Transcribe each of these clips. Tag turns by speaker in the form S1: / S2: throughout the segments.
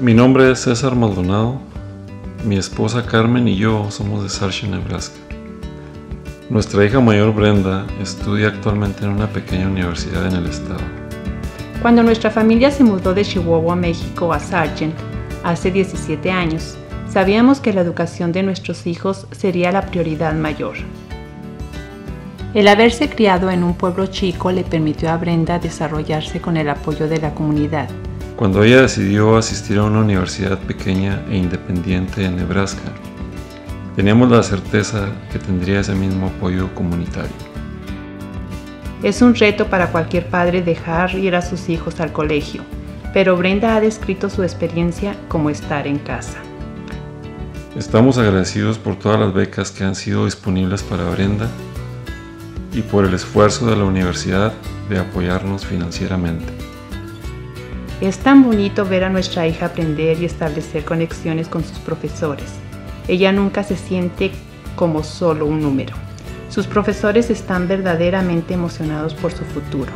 S1: Mi nombre es César Maldonado. Mi esposa Carmen y yo somos de Sargent, Nebraska. Nuestra hija mayor Brenda estudia actualmente en una pequeña universidad en el estado.
S2: Cuando nuestra familia se mudó de Chihuahua, México a Sargent hace 17 años, sabíamos que la educación de nuestros hijos sería la prioridad mayor. El haberse criado en un pueblo chico le permitió a Brenda desarrollarse con el apoyo de la comunidad
S1: cuando ella decidió asistir a una universidad pequeña e independiente en Nebraska, teníamos la certeza que tendría ese mismo apoyo comunitario.
S2: Es un reto para cualquier padre dejar ir a sus hijos al colegio, pero Brenda ha descrito su experiencia como estar en casa.
S1: Estamos agradecidos por todas las becas que han sido disponibles para Brenda y por el esfuerzo de la universidad de apoyarnos financieramente.
S2: Es tan bonito ver a nuestra hija aprender y establecer conexiones con sus profesores. Ella nunca se siente como solo un número. Sus profesores están verdaderamente emocionados por su futuro.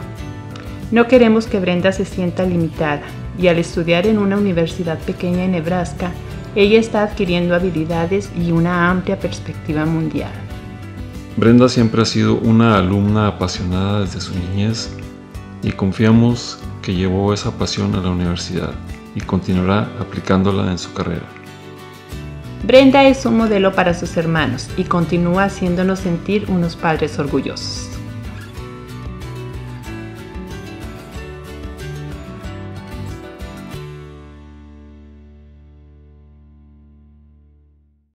S2: No queremos que Brenda se sienta limitada y al estudiar en una universidad pequeña en Nebraska, ella está adquiriendo habilidades y una amplia perspectiva mundial.
S1: Brenda siempre ha sido una alumna apasionada desde su niñez y confiamos que llevó esa pasión a la universidad y continuará aplicándola en su carrera.
S2: Brenda es un modelo para sus hermanos y continúa haciéndonos sentir unos padres orgullosos.